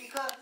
一个